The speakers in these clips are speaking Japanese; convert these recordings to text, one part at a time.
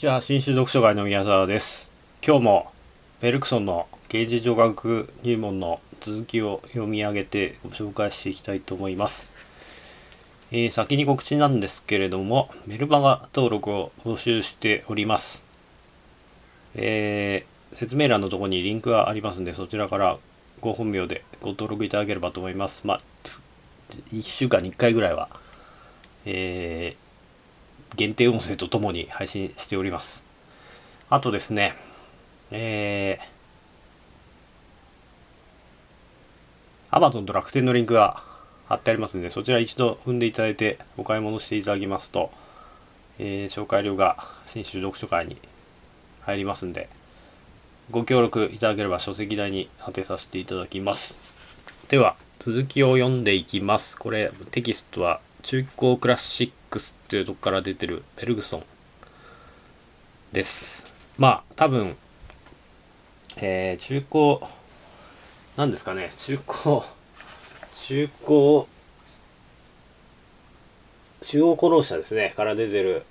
ちは、新種読書会の宮沢です。今日もベルクソンの芸術女学入門の続きを読み上げてご紹介していきたいと思います。えー先に告知なんですけれども、メルマガ登録を募集しております。えー説明欄のところにリンクがありますので、そちらからご本名でご登録いただければと思います。まあ、1週間に1回ぐらいは、えー限定音声とともに配信しております。あとですね、えー、Amazon と楽天のリンクが貼ってありますので、そちら一度踏んでいただいてお買い物していただきますと、えー紹介料が新種読書会に入りますんで、ご協力いただければ書籍代に当てさせていただきます。では、続きを読んでいきます。これ、テキストは中高クラシックスっていうとこから出てるベルグソンです。まあ、多分、えー中高、なんですかね、中高、中高、中央功労者ですね、から出てる、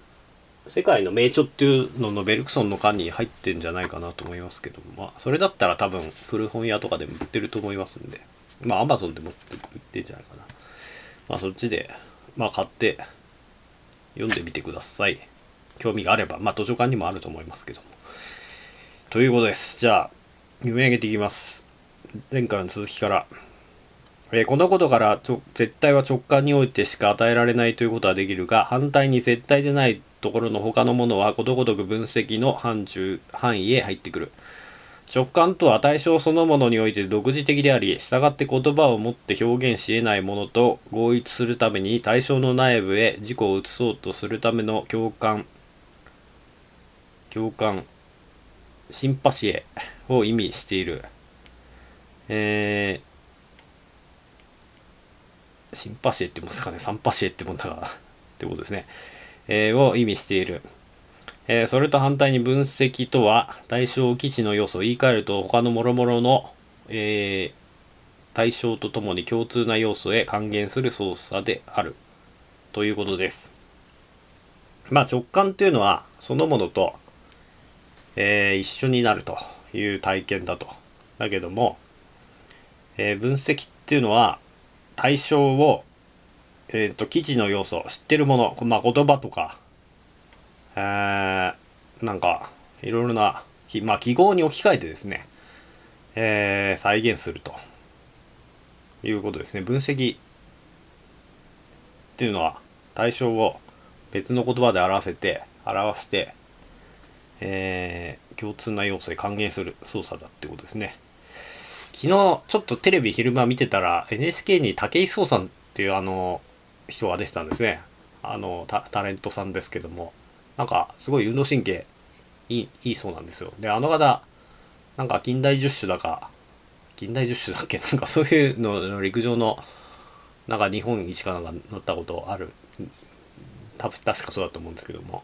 世界の名著っていうののベルクソンの巻に入ってんじゃないかなと思いますけども、まあ、それだったら多分古本屋とかでも売ってると思いますんで、まあ、アマゾンでも売って売ってんじゃないかな。まあ、そっちで、まあ、買って読んでみてください。興味があれば、まあ、図書館にもあると思いますけども。ということです。じゃあ、読み上げていきます。前回の続きから。えーこのことから絶対は直感においてしか与えられないということはできるが反対に絶対でないところの他のものはことごとく分析の範疇範囲へ入ってくる直感とは対象そのものにおいて独自的であり従って言葉をもって表現し得ないものと合一するために対象の内部へ自己を移そうとするための共感共感シンパシエを意味しているえーシンパシエって言うんですかね、サンパシエってもんだから、ってことですね。えーを意味している。えーそれと反対に分析とは、対象基地の要素を言い換えると、他の諸々の、えー対象とともに共通な要素へ還元する操作である。ということです。まあ直感っていうのは、そのものと、えー一緒になるという体験だと。だけども、え分析っていうのは、対象を、えー、と記事の要素知ってるもの、まあ、言葉とか、えーなんかいろいろな、まあ、記号に置き換えてですね、えー再現するということですね。分析っていうのは対象を別の言葉で表せて表して、えー共通な要素に還元する操作だってことですね。昨日ちょっとテレビ昼間見てたら NHK に武井壮さんっていうあの人が出てたんですね。あのタタレントさんですけども。なんかすごい運動神経いいいいそうなんですよ。であの方なんか近代十種だか近代十種だっけ？なんかそういうのの陸上のなんか日本一かなんか乗ったことあるた確かそうだと思うんですけども。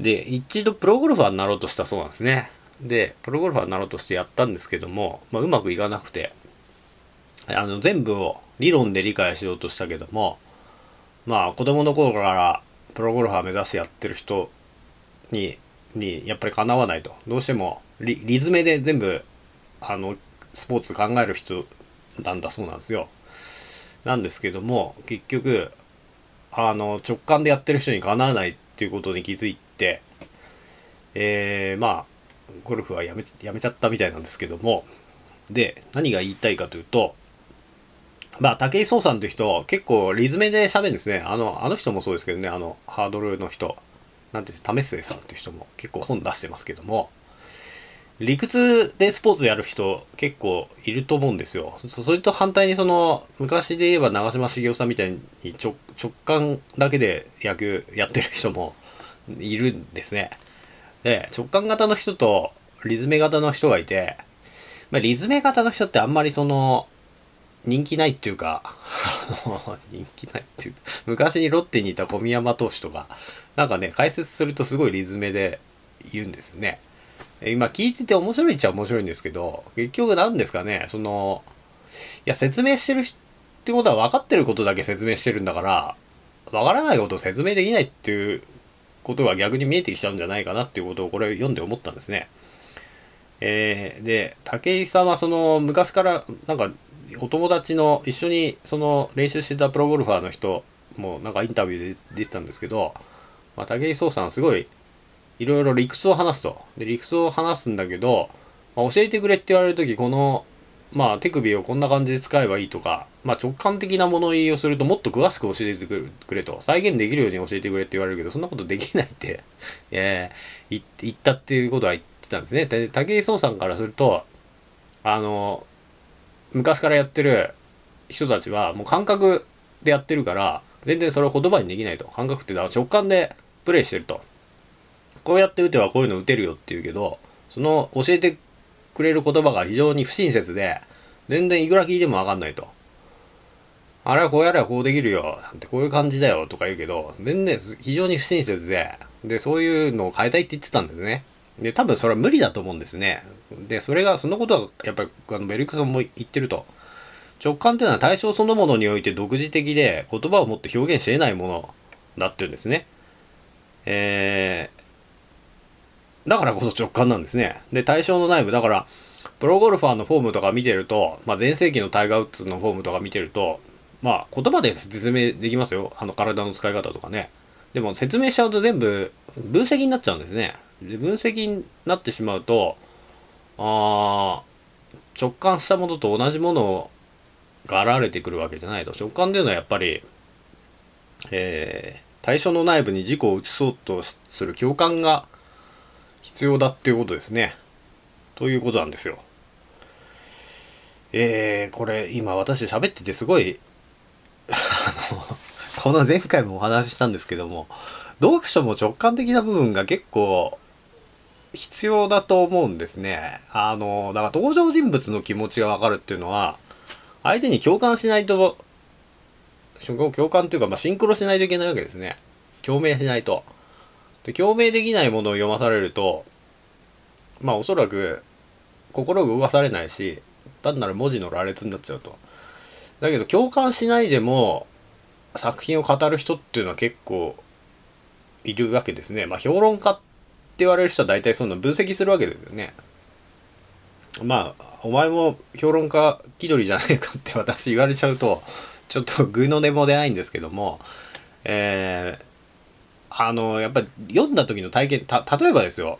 で一度プロゴルファーになろうとしたそうなんですね。でプロゴルファーになろうとしてやったんですけども、まあ、うまくいかなくてあの全部を理論で理解しようとしたけどもまあ子供の頃からプロゴルファー目指してやってる人ににやっぱりかなわないと。どうしてもリリズメで全部あのスポーツ考える人なんだそうなんですよ。なんですけども結局あの直感でやってる人にかなわないっていうことに気づいてえー、まあゴルフはやめやめちゃったみたいなんですけども。で何が言いたいかというとまあ武井壮さんという人結構リズメで喋るんですね。あのあの人もそうですけどね。あのハードルの人。なんていう為末さんっていう人も結構本出してますけども。理屈でスポーツやる人結構いると思うんですよ。それと反対にその昔で言えば長嶋茂雄さんみたいに直直感だけで野球やってる人も いるんですね。で直感型の人とリズメ型の人がいて、まあ、リズメ型の人ってあんまりその人気ないっていうか 人気ないっていう昔にロッテにいた小宮山投手とかなんかね解説するとすごいリズメで言うんですよね今聞いてて面白いっちゃ面白いんですけど結局何ですかねそのいや説明してるってことは分かってることだけ説明してるんだから分からないことを説明できないっていうことが逆に見えてきちゃうんじゃないかなっていうことをこれ読んで思ったんですね。えー、で武井さんはその昔からなんかお友達の一緒にその練習してたプロゴルファーの人もなんかインタビューで出てたんですけど、まあ、武井壮さんすごいいろいろ理屈を話すと。で理屈を話すんだけど、まあ、教えてくれって言われる時このまあ手首をこんな感じで使えばいいとか、まあ、直感的な物言いをするともっと詳しく教えてくれと再現できるように教えてくれって言われるけどそんなことできないって えー、言ったっていうことは言ってたんですね。で武井壮さんからするとあの昔からやってる人たちはもう感覚でやってるから全然それを言葉にできないと。感覚って直感でプレイしてると。こうやって打てばこういうの打てるよって言うけどその教えてくれる言葉が非常に不親切で全然いくら聞いても分かんないと。あれはこうやればこうできるよ。なんてこういう感じだよとか言うけど全然非常に不親切で。でそういうのを変えたいって言ってたんですね。で多分それは無理だと思うんですね。でそれがそのことはやっぱりあのベルクソンも言ってると。直感っていうのは対象そのものにおいて独自的で言葉を持って表現し得ないものだっていうんですね。えー、だからこそ直感なんですね。で対象の内部だからプロゴルファーのフォームとか見てると、まあ、前世紀のタイガー・ウッズのフォームとか見てるとまあ言葉で説明できますよ。あの体の使い方とかね。でも説明しちゃうと全部分析になっちゃうんですね。で分析になってしまうとあ直感したものと同じものが現れてくるわけじゃないと。直感でいうのはやっぱり、えー、対象の内部に事故を移そうとする共感が必要だっていうことですね。ということなんですよ。えー、これ今私喋っててすごいこの前回もお話ししたんですけども読書も直感的な部分が結構必要だと思うんですね。あの、だから登場人物の気持ちがわかるっていうのは、相手に共感しないと、共感っていうか、まあ、シンクロしないといけないわけですね。共鳴しないと。で、共鳴できないものを読まされると、まあおそらく心が動かされないし、単なる文字の羅列になっちゃうと。だけど共感しないでも作品を語る人っていうのは結構いるわけですね。まあ評論家って言われる人は大体そんな分析するわけですよね。まあ、お前も評論家気取りじゃねえかって私言われちゃうと、ちょっと具の根も出ないんですけども、えー、あの、やっぱり読んだ時の体験、た、例えばですよ、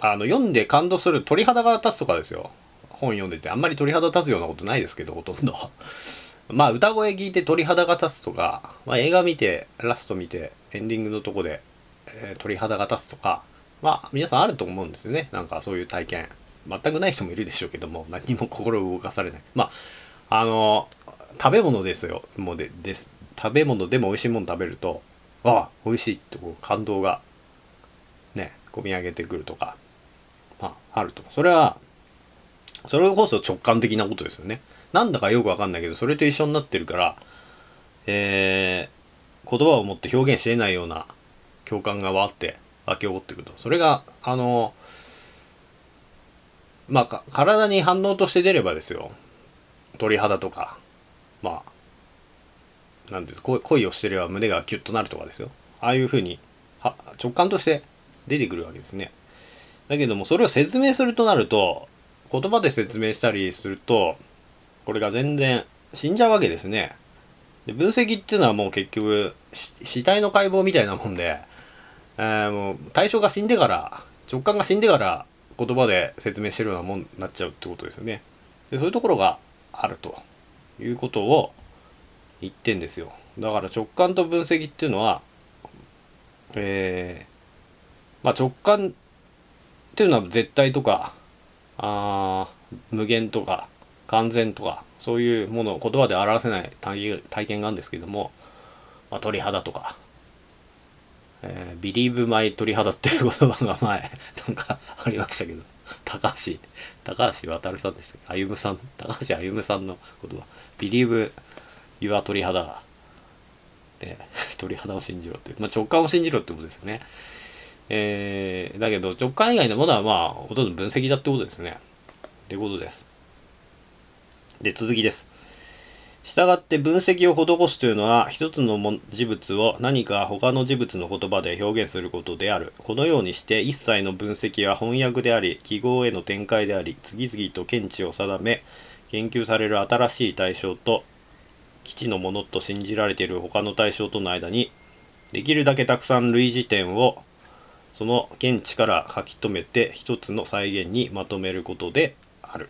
あの、読んで感動する鳥肌が立つとかですよ。本読んでて、あんまり鳥肌立つようなことないですけど、ほとんど。まあ、歌声聞いて鳥肌が立つとか、まあ、映画見て、ラスト見て、エンディングのとこで、えー、鳥肌が立つとか、まあ、皆さんあると思うんですよね。なんかそういう体験。全くない人もいるでしょうけども、何も心動かされない。まあ、あの、食べ物ですよ。もうで、です。食べ物でも美味しいもの食べると、ああ、美味しいってこう感動が、ね、込み上げてくるとか、まあ、あると。それは、それこそ直感的なことですよね。なんだかよくわかんないけど、それと一緒になってるから、えー、言葉を持って表現し得ないような共感がわって湧き起こってくると。それが、あの、まあ、体に反応として出ればですよ。鳥肌とか、まあ、なんです恋をしてれば胸がキュッとなるとかですよ。ああいうふうには直感として出てくるわけですね。だけどもそれを説明するとなると言葉で説明したりするとこれが全然死んじゃうわけですね。で分析っていうのはもう結局死体の解剖みたいなもんで、えー、もう対象が死んでから直感が死んでから言葉で説明してるようなもんになっちゃうってことですよね。でそういうところがあるということを言ってんですよ。だから直感と分析っていうのは、えー、まあ直感っていうのは絶対とか、あ無限とか完全とかそういうものを言葉で表せない体験があるんですけども、まあ、鳥肌とかえー、ビリーブマイ鳥肌っていう言葉が前、なんかありましたけど、高橋、高橋渡さんでしたっけ？歩さん、高橋歩さんの言葉、 believe、your 鳥肌で、鳥肌を信じろっていう、まあ、直感を信じろってことですよね。えー、だけど直感以外のものはまあ、ほとんど分析だってことですね。ってことです。で、続きです。したがって分析を施すというのは一つの事物を何か他の事物の言葉で表現することである。このようにして一切の分析は翻訳であり、記号への展開であり、次々と見地を定め、研究される新しい対象と基地のものと信じられている他の対象との間に、できるだけたくさん類似点をその見地から書き留めて一つの再現にまとめることである。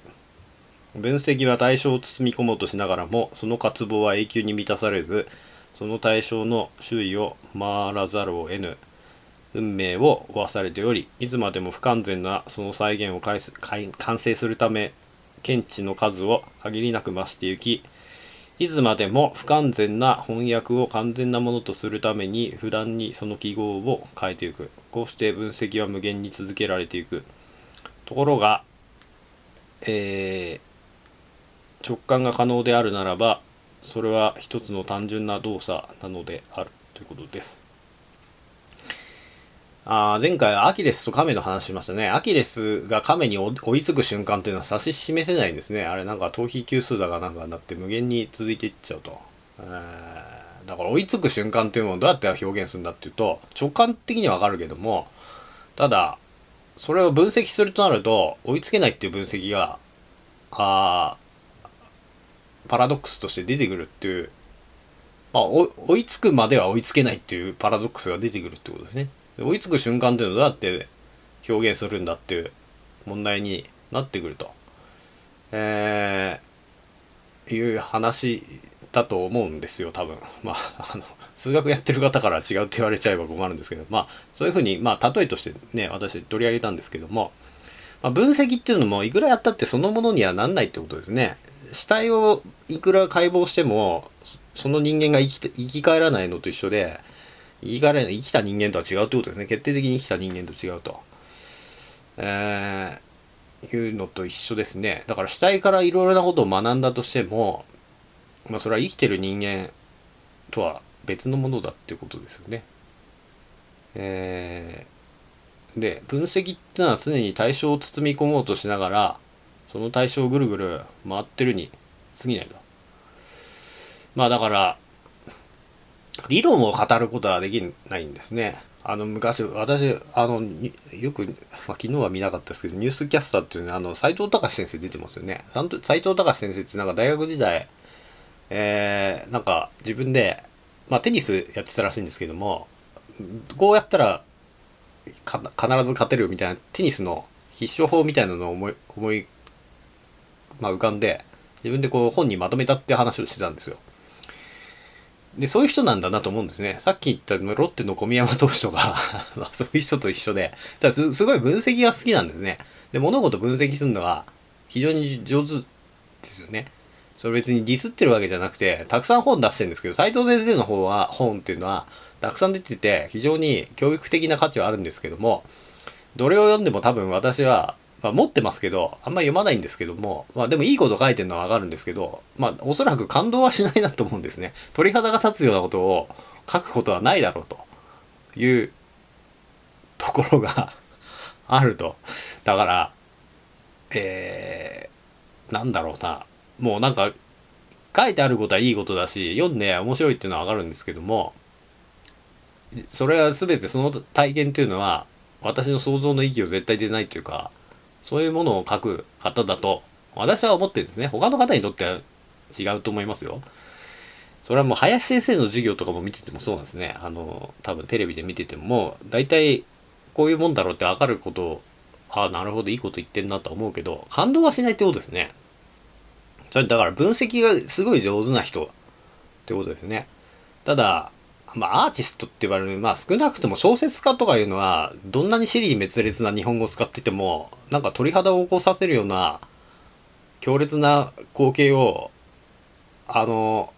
分析は対象を包み込もうとしながらもその渇望は永久に満たされずその対象の周囲を回らざるを得ぬ運命を負わされておりいつまでも不完全なその再現を完成するため見地の数を限りなく増してゆきいつまでも不完全な翻訳を完全なものとするために不断にその記号を変えていく。こうして分析は無限に続けられていく。ところがえー直感が可能であるならばそれは一つの単純な動作なのであるということです。あ前回アキレスとカメの話しましたね。アキレスがカメに追いつく瞬間というのは指し示せないんですね。あれなんか逃避級数だかなんかになって無限に続いていっちゃうと。だから追いつく瞬間というのをどうやって表現するんだっていうと直感的にはわかるけどもただそれを分析するとなると追いつけないっていう分析があパラドックスとして出てくるっていう、まあ、追いつくまでは追いつけないっていうパラドックスが出てくるってことですね。追いつく瞬間っていうのはどうやって表現するんだっていう問題になってくると、えー、いう話だと思うんですよ多分。まああの数学やってる方から違うって言われちゃえば困るんですけどまあそういうふうにまあ例えとしてね私取り上げたんですけども、まあ、分析っていうのもいくらやったってそのものにはなんないってことですね。死体をいくら解剖してもその人間が生きて生き返らないのと一緒で生き返らない生きた人間とは違うってことですね。決定的に生きた人間と違うと、えー、いうのと一緒ですね。だから死体からいろいろなことを学んだとしてもまあそれは生きてる人間とは別のものだってことですよね。えー、で分析ってのは常に対象を包み込もうとしながらその対象をぐるぐる回ってるに過ぎないと。まあだから、理論を語ることはできないんですね。あの昔、私、あの、よく、まあ、昨日は見なかったですけど、ニュースキャスターっていうね、あの、斎藤隆先生出てますよね。斎藤隆先生ってなんか大学時代、えー、なんか自分で、まあテニスやってたらしいんですけども、こうやったら必ず勝てるみたいなテニスの必勝法みたいなのを思い思いまあ、浮かんで自分でこう本にまとめたって話をしてたんですよ。で、そういう人なんだなと思うんですね。さっき言ったロッテの小宮山投手とか まあそういう人と一緒で、ただすごい分析が好きなんですね。で、物事分析するのは非常に上手ですよね。それ別にディスってるわけじゃなくて、たくさん本出してるんですけど、斉藤先生の方は、本っていうのは、たくさん出てて、非常に教育的な価値はあるんですけども、どれを読んでも多分私はまあ、持ってますけど、あんまり読まないんですけども、まあでもいいこと書いてるのはわかるんですけど、まあおそらく感動はしないなと思うんですね。鳥肌が立つようなことを書くことはないだろうというところが あると。だから、えー、なんだろうな。もうなんか、書いてあることはいいことだし、読んで面白いっていうのはわかるんですけども、それは全てその体験というのは、私の想像の域を絶対出ないというか、そういうものを書く方だと、私は思ってるんですね。他の方にとっては違うと思いますよ。それはもう林先生の授業とかも見ててもそうなんですね。あの、多分テレビで見てても、大体こういうもんだろうってわかることを、ああ、なるほど、いいこと言ってんなと思うけど、感動はしないってことですね。それだから分析がすごい上手な人ってことですね。ただ、まあ、アーティストって言われる、まあ、少なくとも小説家とかいうのは、どんなに尻滅裂な日本語を使ってても、なんか鳥肌を起こさせるような、強烈な光景を、あの、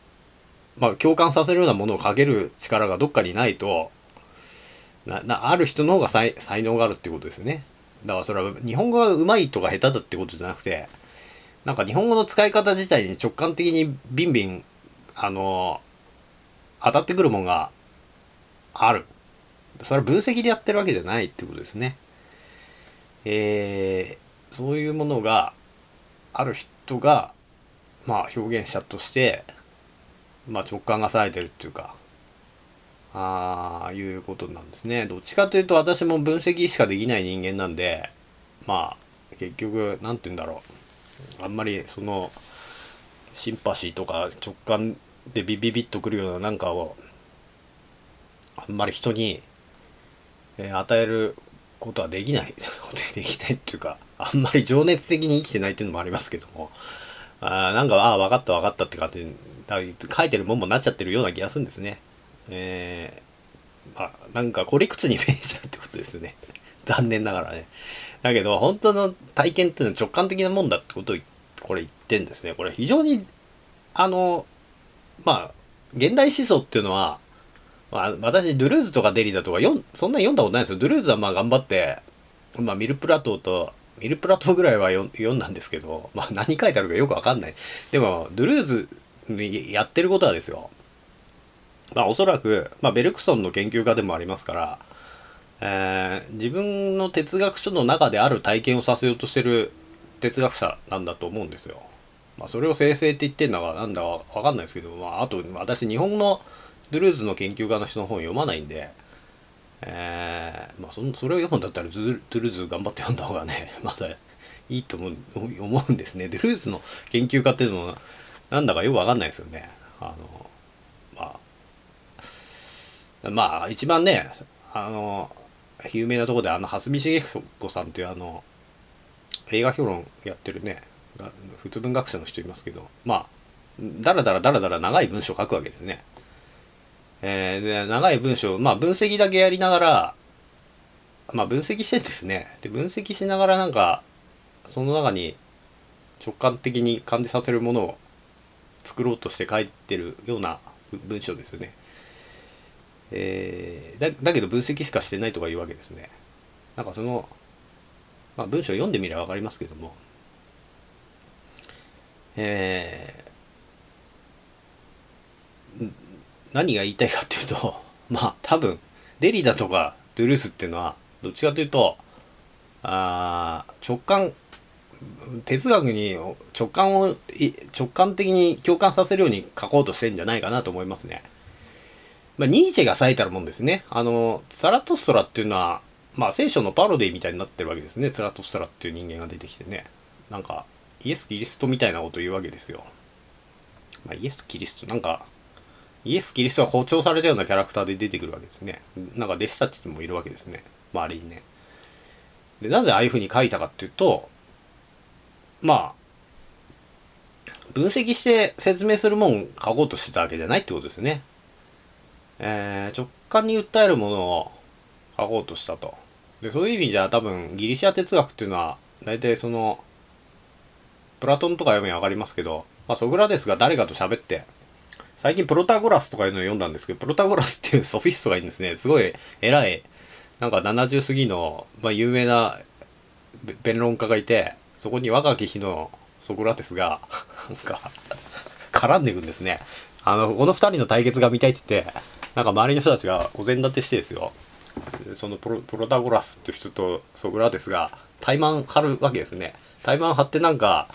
まあ、共感させるようなものを書ける力がどっかにないと、な、なある人の方が才才能があるってことですよね。だからそれは日本語が上手いとか下手だってことじゃなくて、なんか日本語の使い方自体に直感的にビンビン、あの、当たってくるもんがある。それは分析でやってるわけじゃないってことですね。えー、そういうものがある人が、まあ表現者としてまあ直感が冴えてるっていうかああいうことなんですねどっちかというと私も分析しかできない人間なんでまあ結局何て言うんだろうあんまりそのシンパシーとか直感でビビビッとくるようななんかをあんまり人に、えー、与えることはできない できないっていうかあんまり情熱的に生きてないっていうのもありますけどもあなんかああ分かった分かったって感じ書いてるもんもなっちゃってるような気がするんですね。えー、まあなんか孤立に見えちゃうってことですね。残念ながらね。だけど本当の体験っていうのは直感的なもんだってことをこれ言ってんですね。これ非常にあのまあ現代思想っていうのはまあ、私、ドゥルーズとかデリダとか読ん、そんな読んだことないんですよ。ドゥルーズはまあ頑張って、まあミルプラトーと、ミルプラトーぐらいは読んだんですけど、まあ何書いてあるかよくわかんない。でも、ドゥルーズにやってることはですよ。まあおそらく、まあベルクソンの研究家でもありますから、えー、自分の哲学書の中である体験をさせようとしてる哲学者なんだと思うんですよ。まあそれを生成って言ってるのはなんだかわかんないですけど、まああと私日本のドゥルーズの研究家の人の本読まないんで、えー、まあそそれを読むんだったらドゥルーズ頑張って読んだ方がね、まだいいと思う思うんですね。ドゥルーズの研究家っていうのはなんだかよくわかんないですよね。あの、まあ、まあ一番ね、あの、有名なところであの、蓮見茂彦さんっていうあの、映画評論やってるね、普通文学者の人いますけど、まあ、だらだらだらだら長い文章を書くわけですね。えー、で長い文章、まあ分析だけやりながら、まあ分析してですね。で、分析しながらなんか、その中に直感的に感じさせるものを作ろうとして書いてるような文章ですよね。えー、だだけど分析しかしてないとかいうわけですね。なんかその、まあ文章読んでみれば分かりますけども、えー、何が言いたいかっていうと、まあ多分、デリダとかドゥルースっていうのは、どっちかというと、あ直感、哲学に直感を、直感的に共感させるように書こうとしてんじゃないかなと思いますね。まあ、ニーチェが最たるもんですね。あの、ザラトストラっていうのは、まあ聖書のパロディみたいになってるわけですね。ザラトストラっていう人間が出てきてね。なんか、イエス・キリストみたいなこと言うわけですよ。まあ、イエス・キリスト、なんか、イエス・キリストは誇張されたようなキャラクターで出てくるわけですね。なんか弟子たちもいるわけですね。周りにね。で、なぜああいうふうに書いたかっていうと、まあ、分析して説明するもん書こうとしてたわけじゃないってことですよね。えー、直感に訴えるものを書こうとしたと。で、そういう意味じゃ多分ギリシア哲学っていうのは、大体その、プラトンとか読めばわかりますけど、まあ、ソクラテスが誰かと喋って、最近プロタゴラスとかいうのを読んだんですけど、プロタゴラスっていうソフィストがいるんですね。すごい偉い、なんか70過ぎの、まあ、有名な弁論家がいて、そこに若き日のソクラテスが、なんか、絡んでいくんですね。あの、この二人の対決が見たいって言って、なんか周りの人たちがお膳立てしてですよ。そのプロプロタゴラスって人とソクラテスが怠慢張るわけですね。怠慢張ってなんか、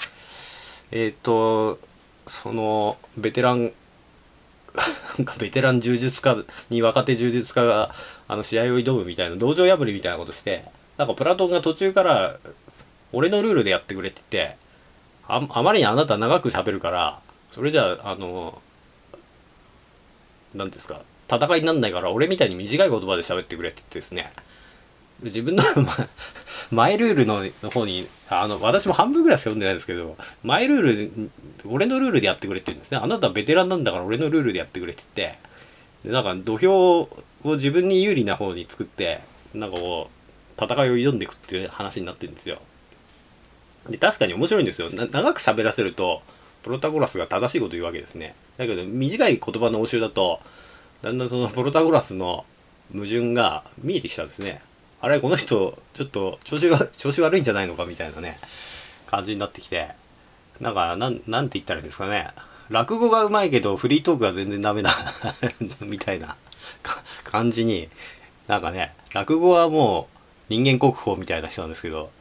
えっ、ー、と、そのベテラン なんかベテラン柔術家に若手柔術家があの試合を挑むみたいな道場破りみたいなことしてなんかプラトンが途中から俺のルールでやってくれって言ってああまりにあなた長く喋るからそれじゃああの何ですか戦いになんないから俺みたいに短い言葉で喋ってくれって言ってですね自分の マイルールの方に、あの、私も半分ぐらいしか読んでないんですけど、マイルール、俺のルールでやってくれって言うんですね。あなたはベテランなんだから俺のルールでやってくれって言って、で、なんか土俵を自分に有利な方に作って、なんかこう、戦いを挑んでいくっていう話になってるんですよ。で、確かに面白いんですよ。長く喋らせると、プロタゴラスが正しいこと言うわけですね。だけど、短い言葉の応酬だと、だんだんそのプロタゴラスの矛盾が見えてきたんですね。あれこの人ちょっと調子が調子悪いんじゃないのかみたいなね感じになってきて。なんかなんなんて言ったらいいんですかね。落語がうまいけどフリートークが全然ダメな みたいな感じになんかね落語はもう人間国宝みたいな人なんですけど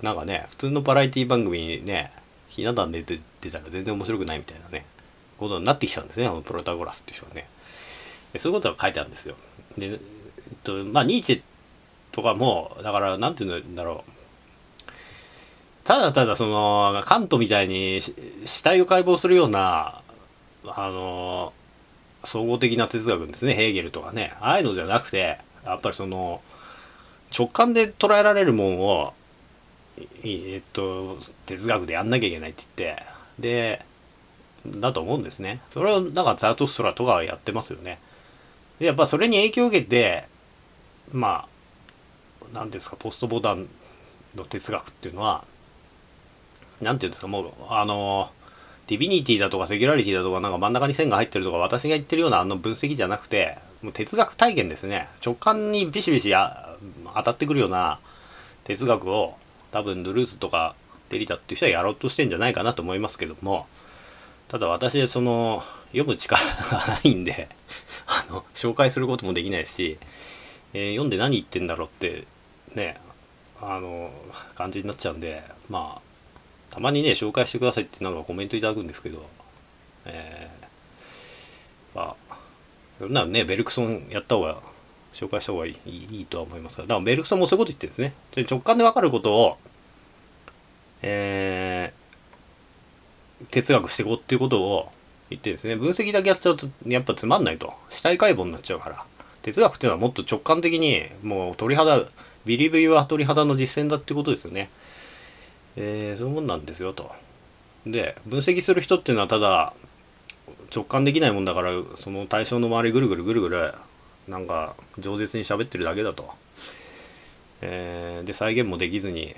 なんかね普通のバラエティ番組にねひな壇で出てたら全然面白くないみたいなねことになってきちゃうんですね。あのプロタゴラスっていう人はね。そういうことが書いてあるんですよ。で、えっと、まあニーチェとかもだから何て言うんだろう。ただただそのカントみたいに死体を解剖するようなあの総合的な哲学ですね。ヘーゲルとかね。ああいうのじゃなくてやっぱりその直感で捉えられるもんをえっと哲学でやんなきゃいけないって言ってでだと思うんですね。それをだからザートストラとかはやってますよね。でやっぱそれに影響を受けてまあ何ですかポストモダンの哲学っていうのは何て言うんですかもうあの divinity だとか secularity だとかなんか真ん中に線が入ってるとか私が言ってるようなあの分析じゃなくてもう哲学体験ですね。直感にビシビシや当たってくるような哲学を多分ドゥルーズとかデリダっていう人はやろうとしてんじゃないかなと思いますけどもただ私その読む力がないんであの紹介することもできないし、えー、読んで何言ってんだろうってねあの感じになっちゃうんでまあたまにね紹介してくださいってなんかコメントいただくんですけどえー、まあそんなねベルクソンやった方が紹介した方がいいいいとは思いますがだからベルクソンもそういうこと言ってるんですね。直感で分かることをえー、哲学していこうっていうことを言ってですね。分析だけやっちゃうとやっぱつまんないと。死体解剖になっちゃうから。哲学っていうのはもっと直感的にもう鳥肌ビリビリは鳥肌の実践だってことですよねえー、そういうもんなんですよと。で分析する人っていうのはただ直感できないもんだからその対象の周りぐるぐるぐるぐるなんか饒舌に喋ってるだけだと。えー、で再現もできずに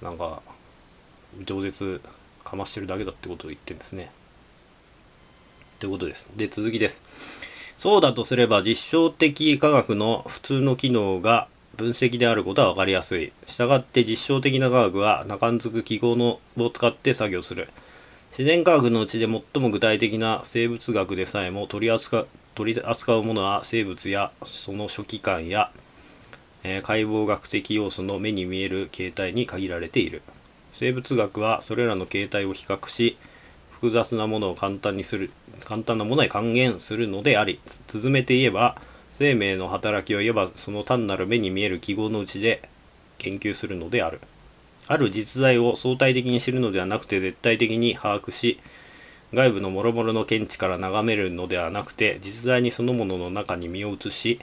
なんか饒舌かましてるだけだってことを言ってるんですね。ということです。で続きです。そうだとすれば実証的科学の普通の機能が分析であることは分かりやすい。したがって実証的な科学は中んづく記号のを使って作業する。自然科学のうちで最も具体的な生物学でさえも取り扱取り扱うものは生物やその初期感や、えー、解剖学的要素の目に見える形態に限られている。生物学はそれらの形態を比較し、複雑なものを簡単にする、簡単なものに還元するのであり、続めて言えば、生命の働きを言えばその単なる目に見える記号のうちで研究するのである。ある実在を相対的に知るのではなくて絶対的に把握し、外部の諸々の見地から眺めるのではなくて実在にそのものの中に身を移し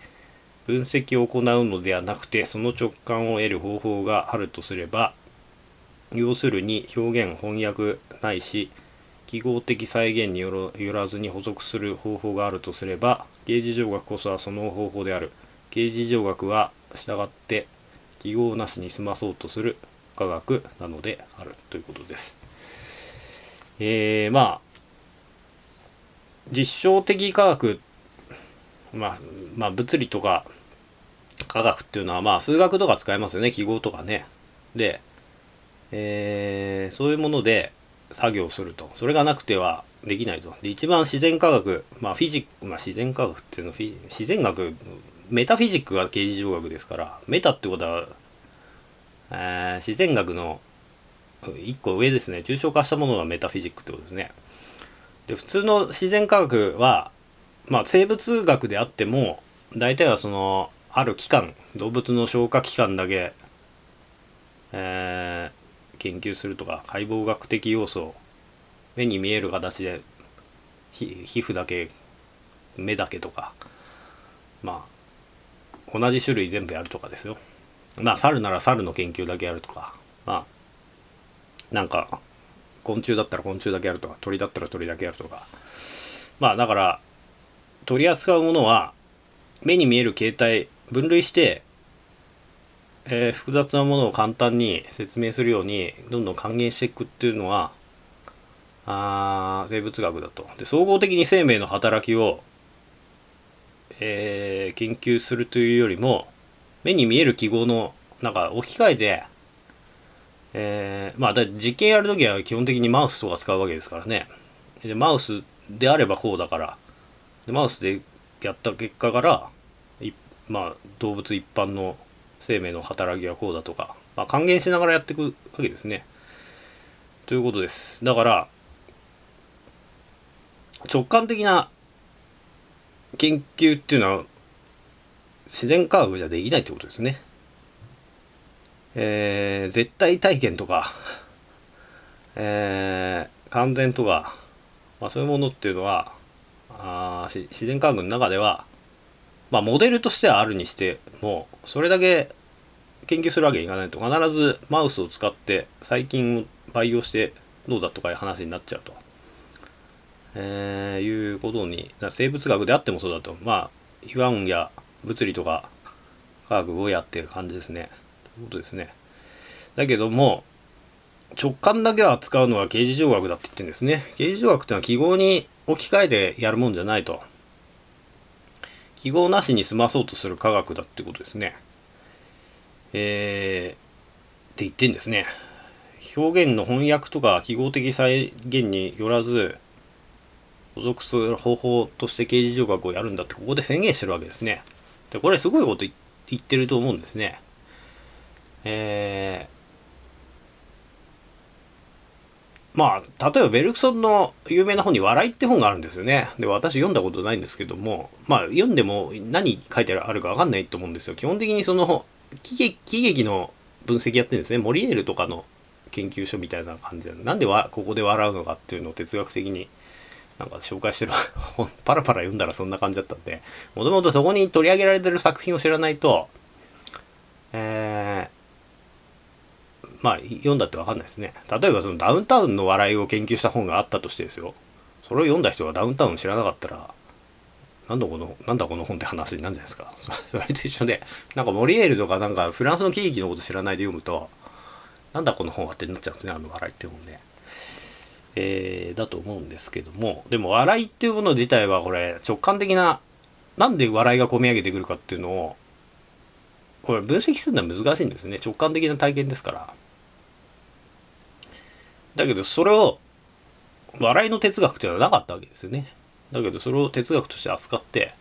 分析を行うのではなくてその直感を得る方法があるとすれば要するに表現翻訳ないし記号的再現によらずに補足する方法があるとすれば芸事上学こそはその方法である。芸事上学は従って記号なしに済まそうとする科学なのであるということです。えー、まあ実証的科学まあまあ物理とか科学っていうのはまあ数学とか使えますよね。記号とかね。でえー、そういうもので作業するとそれがなくてはできないと。で、一番自然科学、まあフィジック、まあ自然科学っていうのは、自然学、メタフィジックが刑事上学ですから、メタってことは、えー、自然学の一個上ですね。抽象化したものがメタフィジックってことですね。で、普通の自然科学は、まあ生物学であっても、大体はその、ある器官、動物の消化器官だけ、えー、研究するとか、解剖学的要素を目に見える形で皮膚だけ目だけとかまあ同じ種類全部やるとかですよ。まあ猿なら猿の研究だけやるとかまあなんか昆虫だったら昆虫だけやるとか鳥だったら鳥だけやるとか。まあだから取り扱うものは目に見える形態分類して、えー、複雑なものを簡単に説明するようにどんどん還元していくっていうのはあ生物学だと。で総合的に生命の働きを、えー、研究するというよりも目に見える記号のなんか置き換えて、えー、まあだ実験やるときは基本的にマウスとか使うわけですからね。でマウスであればこうだから。でマウスでやった結果からまあ動物一般の生命の働きはこうだとか、まあ、還元しながらやっていくわけですね。ということです。だから、直感的な研究っていうのは自然科学じゃできないってことですね。えー、絶対体験とか、えー、完全とか、まあ、そういうものっていうのはあ自然科学の中では、まあ、モデルとしてはあるにしてもそれだけ研究するわけにいかないと必ずマウスを使って細菌を培養してどうだとかいう話になっちゃうと、えー、いうことに生物学であってもそうだと。まあイワンや物理とか科学をやってる感じですね。ということですね。だけども直感だけは使うのが刑事上学だって言ってるんですね。刑事上学っていうのは記号に置き換えてやるもんじゃないと。記号なしに済まそうとする科学だってことですねえー、って言ってんですね。表現の翻訳とか記号的再現によらず、補足する方法として刑事上学をやるんだってここで宣言してるわけですね。で、これすごいこと言ってると思うんですね。えー、まあ、例えばベルクソンの有名な本に笑いって本があるんですよね。で、私読んだことないんですけども、まあ、読んでも何書いてあるかわかんないと思うんですよ。基本的にその喜劇喜劇の分析やってるんですねモリエールとかの研究所みたいな感じでなんでわここで笑うのかっていうのを哲学的になんか紹介してる 本パラパラ読んだらそんな感じだったんでもともとそこに取り上げられてる作品を知らないとえー、まあ読んだって分かんないですね例えばそのダウンタウンの笑いを研究した本があったとしてですよそれを読んだ人がダウンタウン知らなかったらなんだこの、なんだこの本って話になるんじゃないですか。それと一緒で、なんかモリエールとかなんかフランスの喜劇のこと知らないで読むと、なんだこの本はってなっちゃうんですね、あの笑いって本ね。えー、だと思うんですけども、でも笑いっていうもの自体はこれ直感的な、なんで笑いが込み上げてくるかっていうのを、これ分析するのは難しいんですね。直感的な体験ですから。だけどそれを笑いの哲学っていうのはなかったわけですよね。だけどそれを哲学として扱って、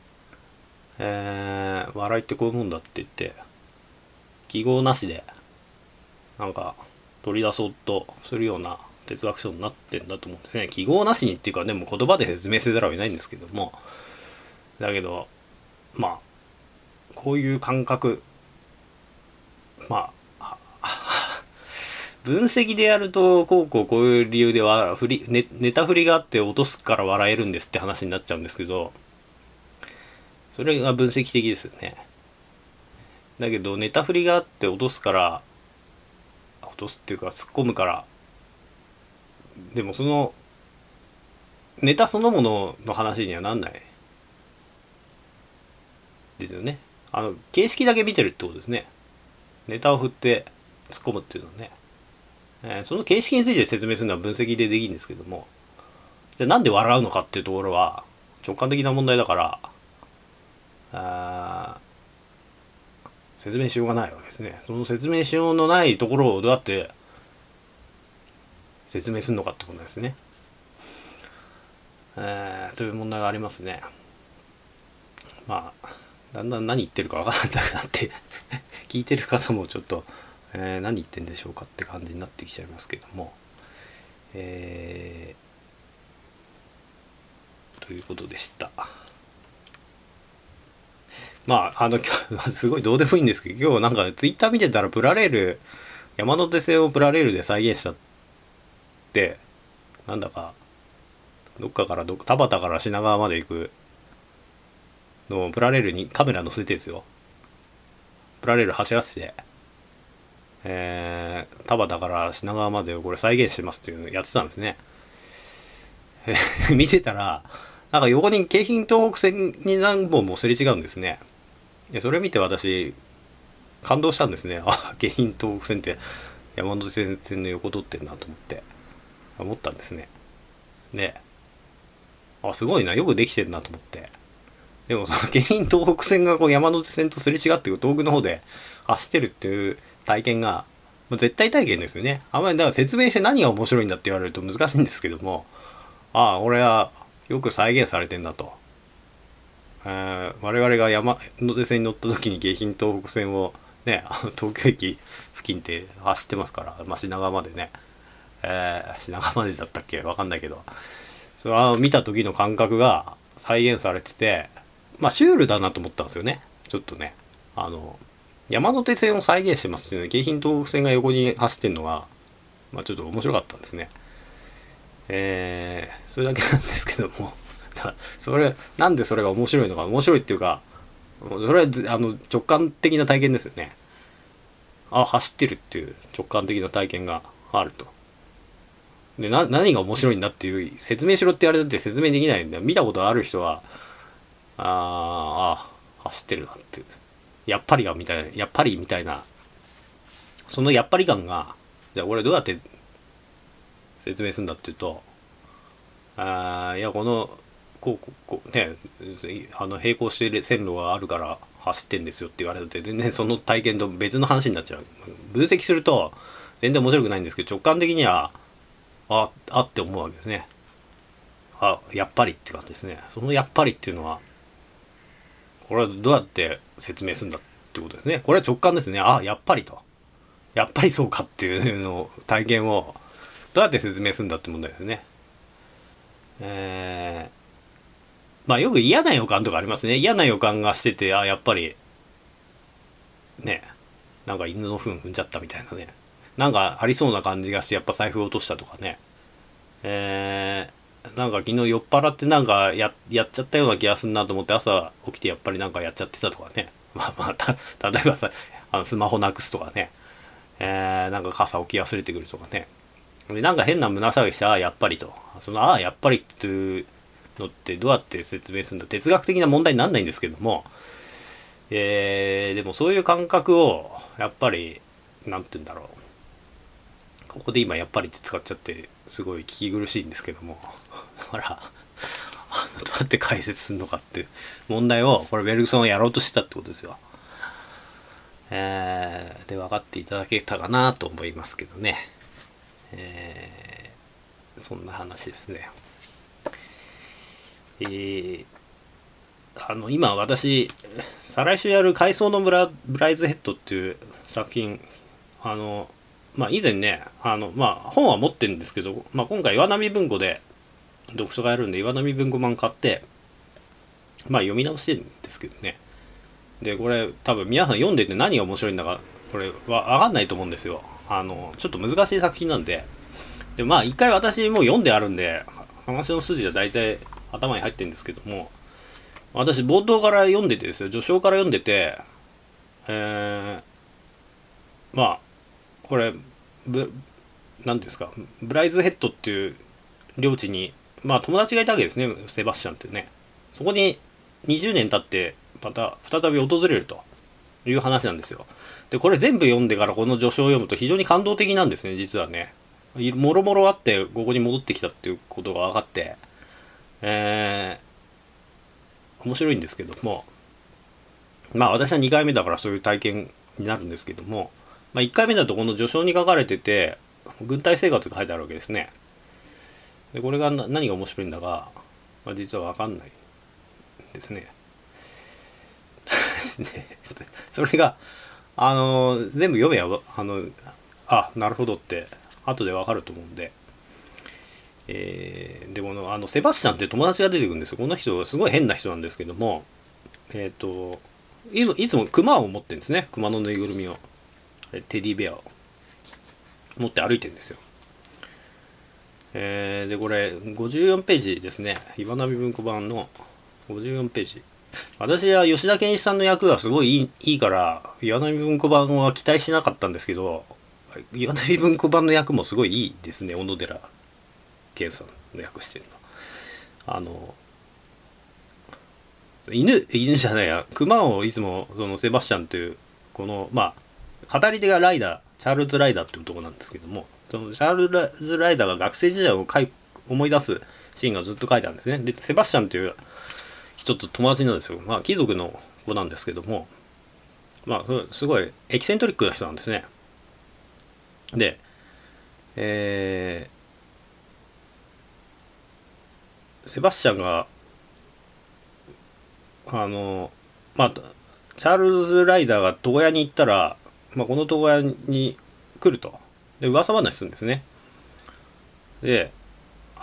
えー、笑いってこういうもんだって言って、記号なしで、なんか、取り出そうとするような哲学書になってんだと思うんですね。記号なしにっていうか、でも言葉で説明せざるを得ないんですけども、だけど、まあ、こういう感覚、まあ、分析でやると、こうこうこういう理由では、振り、ネネタ振りがあって落とすから笑えるんですって話になっちゃうんですけど、それが分析的ですよね。だけど、ネタ振りがあって落とすから、落とすっていうか突っ込むから、でもその、ネタそのものの話にはなんない。ですよね。あの、形式だけ見てるってことですね。ネタを振って突っ込むっていうのはね。えー、その形式について説明するのは分析でできるんですけども、じゃあなんで笑うのかっていうところは直感的な問題だから、説明しようがないわけですね。その説明しようのないところをどうやって説明するのかってことですね。えー、という問題がありますね。まあ、だんだん何言ってるか分からなくなって 聞いてる方もちょっとえー、何言ってんでしょうかって感じになってきちゃいますけども、えー、ということでした。まあ、あの、今日、すごいどうでもいいんですけど、今日なんかツイッター見てたらプラレール、山手線をプラレールで再現したって、なんだか、どっかからど田端から品川まで行くのをプラレールにカメラ載せてですよ。プラレール走らせて、えー、田端から品川までをこれ再現してますっていうのをやってたんですね。見てたら、なんか横に京浜東北線に何本もすれ違うんですね。それ見て私、感動したんですね。あ、京浜東北線って山手線の横取ってんなと思って、思ったんですね。で、あ、すごいな、よくできてるなと思って。でもその京浜東北線がこう山手線とすれ違って遠くの方で走ってるっていう体験が、まあ、絶対体験ですよね。あんまりだから説明して何が面白いんだって言われると難しいんですけども、ああ、俺はよく再現されてんだと。えー、我々が山手線に乗った時に京浜東北線をね、東京駅付近って走ってますから、まあ、品川までね、えー、品川までだったっけ？わかんないけど、それは見た時の感覚が再現されててまあシュールだなと思ったんですよね。ちょっとね。あの山手線を再現してますしね京浜東北線が横に走ってるのがまあちょっと面白かったんですね。えー、それだけなんですけども それなんでそれが面白いのか面白いっていうかそれはあの直感的な体験ですよね。あ走ってるっていう直感的な体験があると。で何が面白いんだっていう説明しろって言われたって説明できないんで見たことある人はああ走ってるなっていう。やっぱりがみたいなやっぱりみたいなそのやっぱり感がじゃあ俺どうやって説明するんだっていうとああいやこのこうこうねあの並行してる線路があるから走ってんですよって言われて全然その体験と別の話になっちゃう。分析すると全然面白くないんですけど直感的にはああって思うわけですね。あやっぱりって感じですね。そのやっぱりっていうのはこれはどうやって説明するんだってことですねこれは直感ですねあやっぱりとやっぱりそうかっていうのを体験をどうやって説明するんだって問題ですねえーまあよく嫌な予感とかありますね。嫌な予感がしてて、あ、やっぱり、ね、なんか犬の糞踏んじゃったみたいなね。なんかありそうな感じがして、やっぱ財布落としたとかね。えー、なんか昨日酔っ払ってなんかややっちゃったような気がするなと思って朝起きてやっぱりなんかやっちゃってたとかね。まあまあ、た例えばさ、あのスマホなくすとかね。えー、なんか傘置き忘れてくるとかね。で、なんか変な胸騒ぎして、ああ、やっぱりと。その、ああ、やっぱりっていうのってどうやって説明するんだ哲学的な問題になんないんですけども、えー、でもそういう感覚をやっぱり何て言うんだろうここで今やっぱりって使っちゃってすごい聞き苦しいんですけども だからどうやって解説するのかっていう問題をこれベルグソンはやろうとしてたってことですよ。えー、で分かっていただけたかなと思いますけどね。えー、そんな話ですね。えー、あの今私再来週やる「海藻のブラブライズヘッド」っていう作品あのまあ以前ねあのまあ本は持ってるんですけど、まあ、今回岩波文庫で読書がやるんで岩波文庫版買ってまあ読み直してるんですけどね。でこれ多分皆さん読んでて何が面白いんだかこれは分かんないと思うんですよ。あのちょっと難しい作品なんで。でまあ一回私もう読んであるんで話の筋は大体頭に入ってるんですけども私冒頭から読んでてですよ。序章から読んでてえー、まあこれブ何ですか？ブライズヘッドっていう領地にまあ友達がいたわけですねセバスチャンっていうね。そこに20年経ってまた再び訪れるという話なんですよ。でこれ全部読んでからこの序章を読むと非常に感動的なんですね実はね。もろもろあってここに戻ってきたっていうことが分かって。えー、面白いんですけども、まあ私は2回目だからそういう体験になるんですけども、まあ1回目だとこの序章に書かれてて、軍隊生活が書いてあるわけですね。でこれが何が面白いんだか、まあ、実は分かんないです ね。それが、あの、全部読めば、あの、あ、なるほどって、後で分かると思うんで、えー、でもあのセバスチャンって友達が出てくるんですよ。この人すごい変な人なんですけども。えっ、ー、といつも熊を持ってるんですね。熊のぬいぐるみを。テディベアを持って歩いてるんですよ。えー、でこれ54ページですね。岩波文庫版の54ページ。私は吉田健一さんの役がすごいいいいいから岩波文庫版は期待しなかったんですけど岩波文庫版の役もすごいいいですね。小野寺健さんの役してるの。あの犬犬じゃないや。熊をいつもそのセバスチャンというこのまあ語り手がライダーチャールズ・ライダーっていう男なんですけどもそのチャールズ・ライダーが学生時代をかい思い出すシーンがずっと書いてあるんですね。でセバスチャンという人と友達なんですよ。まあ貴族の子なんですけどもまあすごいエキセントリックな人なんですね。でえーセバスチャンがあのまあチャールズ・ライダーが床屋に行ったら、まあ、この床屋に来るとで噂話するんですねで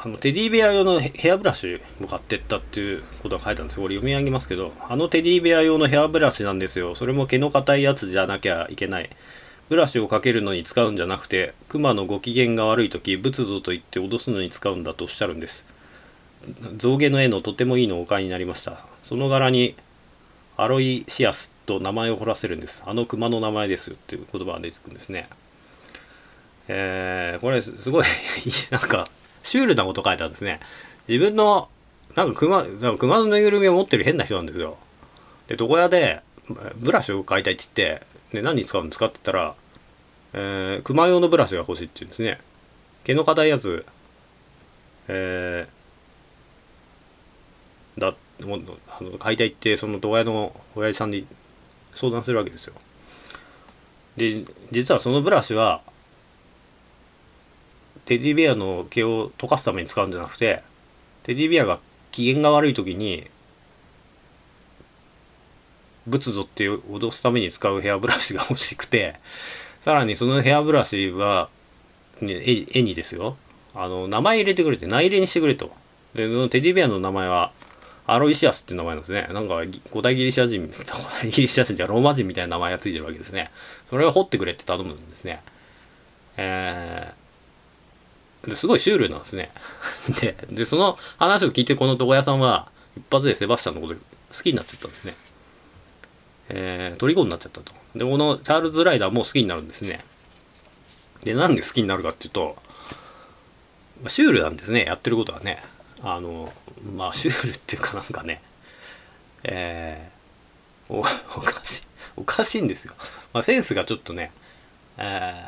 あのテディベア用のヘアブラシも買ってったっていうことが書いてあるんですよ。これ読み上げますけど、あのテディベア用のヘアブラシなんですよ。それも毛の硬いやつじゃなきゃいけない。ブラシをかけるのに使うんじゃなくて、クマのご機嫌が悪い時、仏像と言って脅すのに使うんだとおっしゃるんです。象牙の絵のとてもいいのをお買いになりました。その柄に、アロイシアスと名前を彫らせるんです。あの熊の名前ですよっていう言葉が出てくるんですね。えー、これすごい なんか、シュールなこと書いてあるんですね。自分の、なんか熊、なんか熊のぬいぐるみを持ってる変な人なんですよ。で、床屋で、ブラシを買いたいって言って、で、何に使うんですかって言ったら、えー、熊用のブラシが欲しいって言うんですね。毛の硬いやつ、えー、だ、もあの買いたいって、その床屋の親父さんに相談するわけですよ。で、実はそのブラシは、テディベアの毛を溶かすために使うんじゃなくてテディベアが機嫌が悪い時に仏像って脅すために使うヘアブラシが欲しくてさらにそのヘアブラシは、絵にですよあの名前入れてくれて内入れにしてくれとでテディベアの名前はアロイシアスっていう名前なんですね。なんか古代ギリシャ人、古代ギリシャ人じゃローマ人みたいな名前がついてるわけですね。それを彫ってくれって頼むんですね。えーすごいシュールなんですね。で、で、その話を聞いてこの床屋さんは一発でセバスチャンのこと好きになっちゃったんですね。えー、虜になっちゃったと。で、このチャールズ・ライダーも好きになるんですね。で、なんで好きになるかっていうと、シュールなんですね、やってることはね。あの、まあ、シュールっていうかなんかね、えー、おかしい、おかしいんですよ。まあ、センスがちょっとね、え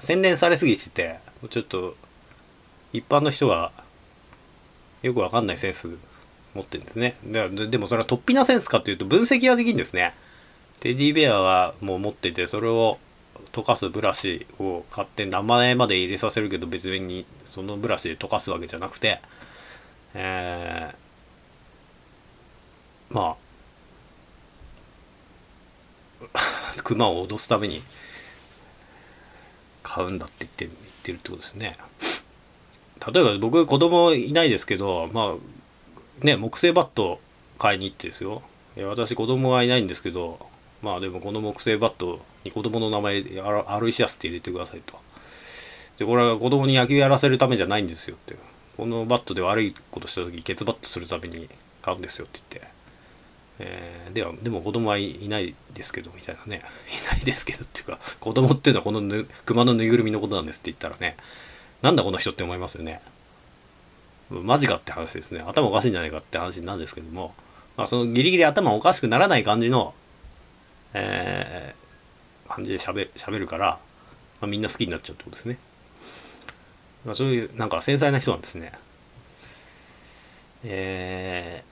ー、洗練されすぎてて、ちょっと一般の人がよくわかんないセンス持ってるんですねででもそれは突飛なセンスかっていうと分析はできるんですねテディベアはもう持っててそれを溶かすブラシを買って名前まで入れさせるけど別にそのブラシで溶かすわけじゃなくてえー、まあ 熊を脅すために買うんだって言って言ってるってことですね。例えば僕子供いないですけどまあね木製バット買いに行ってですよ。私子供はいないんですけどまあでもこの木製バットに子供の名前アルイシアスって入れてくださいと。でこれは子供に野球やらせるためじゃないんですよって。このバットで悪いことした時ケツバットするために買うんですよって言って、えー、ではでも子供はいないですけどみたいなね いないですけどっていうか子供っていうのはこのぬ熊のぬいぐるみのことなんですって言ったらねなんだこの人って思いますよね。マジかって話ですね。頭おかしいんじゃないかって話なんですけども、まあ、そのギリギリ頭おかしくならない感じの、えー、感じで喋喋るから、まあ、みんな好きになっちゃうってことですね。まあ、そういうなんか繊細な人なんですね。え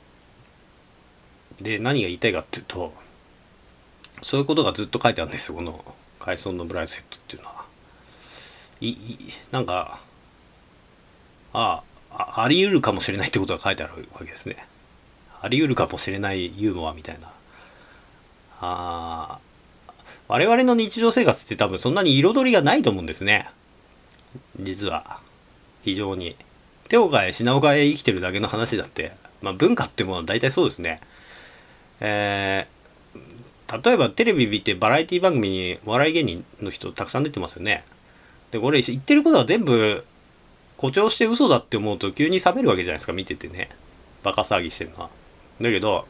ー、で、何が言いたいかっていうと、そういうことがずっと書いてあるんですよ、この海藻のブライセットっていうのは。いいなんかあああり得るかもしれないってことが書いてあるわけですねあり得るかもしれないユーモアみたいなああ我々の日常生活って多分そんなに彩りがないと思うんですね実は非常に手を変え品を変え生きてるだけの話だってまあ文化ってものは大体そうですね。えー、例えばテレビ見てバラエティ番組に笑い芸人の人たくさん出てますよね。でこれ言ってることは全部誇張して嘘だって思うと急に冷めるわけじゃないですか見ててね。バカ騒ぎしてるのは。だけど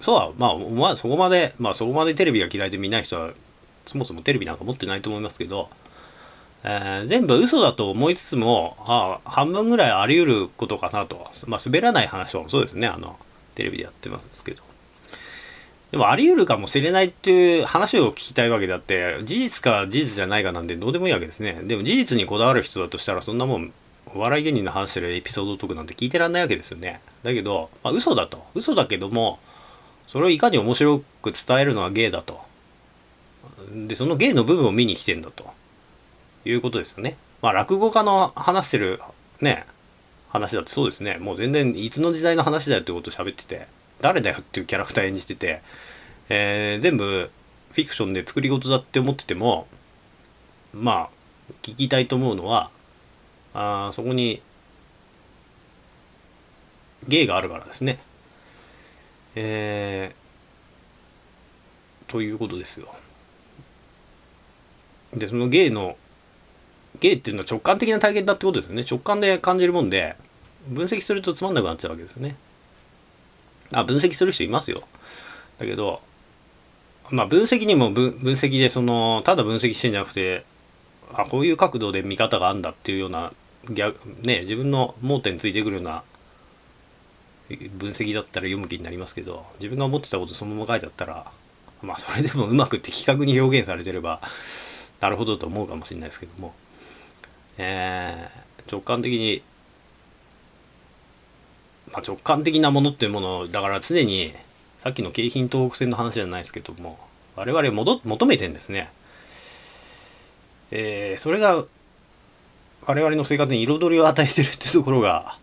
そうはまあまあそこまでまあそこまでテレビが嫌いで見ない人はそもそもテレビなんか持ってないと思いますけど、えー、全部嘘だと思いつつもああ半分ぐらいあり得ることかなとまあ滑らない話はそうですねあのテレビでやってますけどでもあり得るかもしれないっていう話を聞きたいわけであって、事実か事実じゃないかなんてどうでもいいわけですね。でも事実にこだわる人だとしたらそんなもん、お笑い芸人の話してるエピソードトークなんて聞いてらんないわけですよね。だけど、まあ、嘘だと。嘘だけども、それをいかに面白く伝えるのは芸だと。で、その芸の部分を見に来てんだと。いうことですよね。まあ落語家の話してるね、話だってそうですね。もう全然いつの時代の話だよってことを喋ってて。誰だよっていうキャラクター演じてて、えー、全部フィクションで作り事だって思っててもまあ聞きたいと思うのはあそこに芸があるからですねえー、ということですよでその芸の芸っていうのは直感的な体験だってことですよね。直感で感じるもんで分析するとつまんなくなっちゃうわけですよね。あ分析する人いますよ。だけどまあ分析にも分析でそのただ分析してんじゃなくてあこういう角度で見方があんだっていうような逆ね自分の盲点ついてくるような分析だったら読む気になりますけど自分が思ってたことそのまま書いてあったらまあそれでもうまく的確に表現されてればなるほどと思うかもしれないですけども、えー、直感的に、まあ、直感的なものっていうものだから常にさっきの京浜東北線の話じゃないですけども我々戻求めてんですね。えー、それが我々の生活に彩りを与えてるってところが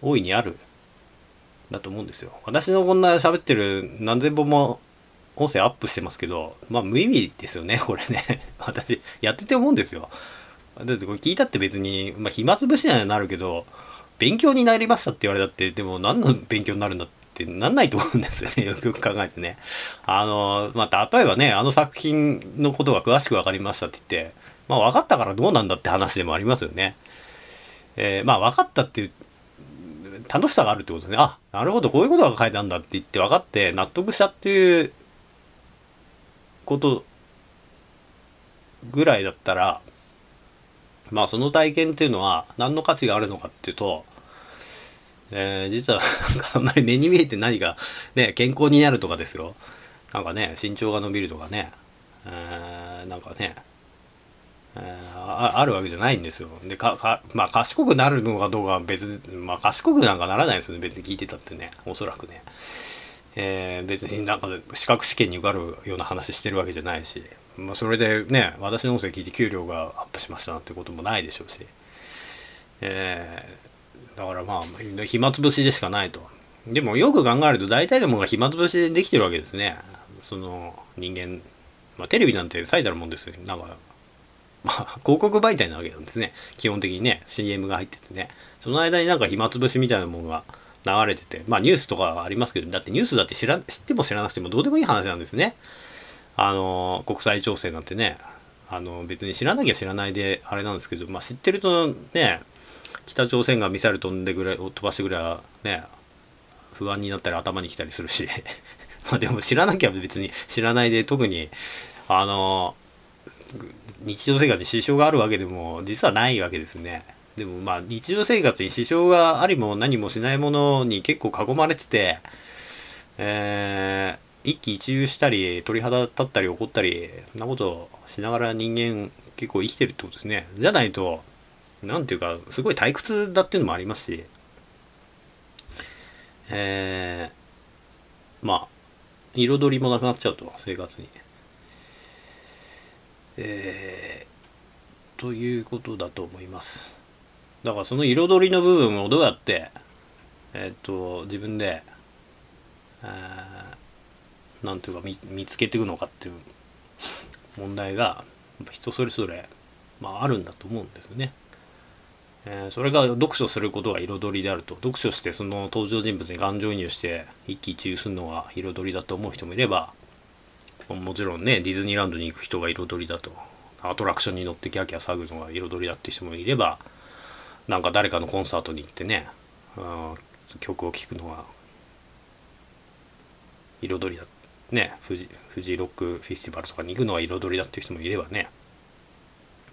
大いにあるだと思うんですよ。私のこんな喋ってる何千本も音声アップしてますけど、まあ無意味ですよね、これね。私、やってて思うんですよ。だってこれ聞いたって別に、まあ暇つぶしにはなるけど、勉強になりましたって言われたって、でも何の勉強になるんだってなんないと思うんですよね。よ くよく考えてね。あの、まあ例えばね、あの作品のことが詳しく分かりましたって言って、まあ分かったからどうなんだって話でもありますよね。えー、まあ分かったっていう楽しさがあるってことですね。あ、なるほど、こういうことが書いてあるんだって言って分かって納得したっていうことぐらいだったら、まあその体験っていうのは何の価値があるのかっていうと、えー、実はあんまり目に見えて何かね、健康になるとかですよ。なんかね、身長が伸びるとかね、えー、なんかね、えー、ああるわけじゃないんですよ。で、か、か、まあ賢くなるのかどうかは別、まあ賢くなんかならないですよね。別に聞いてたってね、おそらくね。えー、別になんか資格試験に受かるような話してるわけじゃないし、まあ、それでね私の音声聞いて給料がアップしましたなんてこともないでしょうし、えー、だからまあ暇つぶしでしかないとでもよく考えると大体のものが暇つぶしでできてるわけですねその人間、まあ、テレビなんて最たるもんですよなんかまあ、広告媒体なわけなんですね。基本的にね、CM が入っててね。その間になんか暇つぶしみたいなものが流れてて、まあニュースとかありますけど、だってニュースだって知ら知っても知らなくてもどうでもいい話なんですね。あの、国際情勢なんてね、あの別に知らなきゃ知らないであれなんですけど、まあ知ってるとね、北朝鮮がミサイル飛んでぐらい、飛ばしてぐらいね、不安になったり頭に来たりするし、までも知らなきゃ別に知らないで特に、あの、日常生活に支障があるわけでも実はないわけですね。でもまあ日常生活に支障がありも何もしないものに結構囲まれてて、えー、一喜一憂したり鳥肌立ったり怒ったりそんなことをしながら人間結構生きてるってことですね。じゃないと何ていうかすごい退屈だっていうのもありますし、えー、まあ彩りもなくなっちゃうと生活に。えー、ということだと思います。だからその彩りの部分をどうやってえっ、と自分で何ていうか見つけていくのかっていう問題が人それぞれ、まあ、あるんだと思うんですね。えー、それが読書することが彩りであると。読書してその登場人物に感情移入して一喜一憂するのが彩りだと思う人もいればもちろんねディズニーランドに行く人が彩りだと。アトラクションに乗ってキャキャ騒ぐのが彩りだって人もいればなんか誰かのコンサートに行ってね、曲を聴くのが彩りだね富士富士ロックフェスティバルとかに行くのが彩りだっていう人もいればね。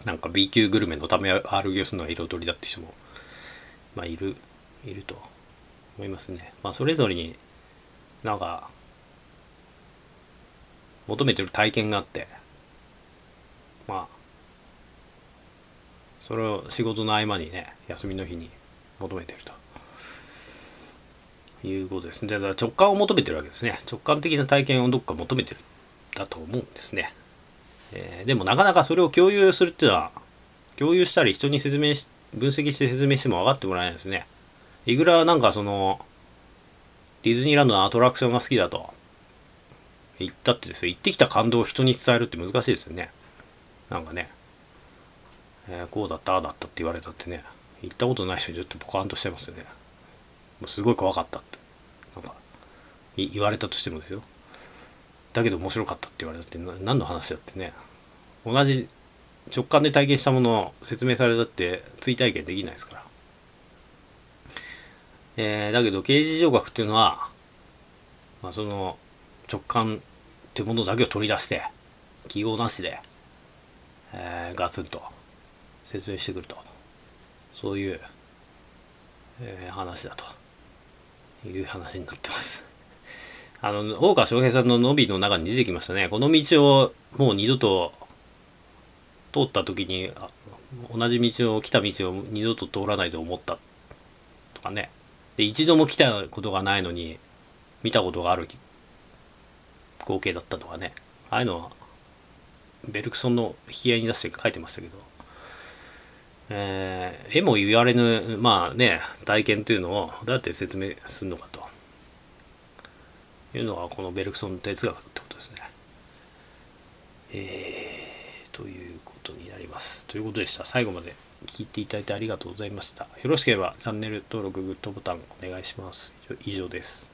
なんか B 級グルメのため歩きをするのが彩りだっていう人もまあいるいると思いますね。まあそれぞれになんか求めてる体験があってまあそれを仕事の合間にね休みの日に求めてると。いうことですね。だから直感を求めてるわけですね。直感的な体験をどっか求めてるだと思うんですね、えー、でもなかなかそれを共有するっていうのは共有したり人に説明し分析して説明しても分かってもらえないですね。いくらなんかそのディズニーランドのアトラクションが好きだと言ったってですよ。行ってきた感動を人に伝えるって難しいですよね。なんかね。えーこうだったああだったって言われたってね。行ったことない人にちょっとポカーンとしちゃいますよね。もうすごい怖かったって。なんか言われたとしてもですよ。だけど面白かったって言われたって何の話だってね。同じ直感で体験したものを説明されたって追体験できないですから。えーだけど刑事上学っていうのは、まあ、その直感ってものだけを取り出して記号なしで、えーガツンと説明してくると。そういう、えー話だと。いう話になってます。あの大川翔平さんの伸びの中に出てきましたね。この道をもう二度と通った時に同じ道を来た道を二度と通らないと思ったとかね。で一度も来たことがないのに見たことがある光景だったとかね。ああいうのはベルクソンの引き合いに出して書いてましたけど、えー絵も言われぬまあね体験というのをどうやって説明するのかというのがこのベルクソン哲学ってことですね。えー、ということになります。ということでした。最後まで聞いていただいてありがとうございました。よろしければチャンネル登録、グッドボタンお願いします。以上です。